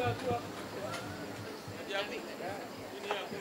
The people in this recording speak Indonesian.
Ini ya.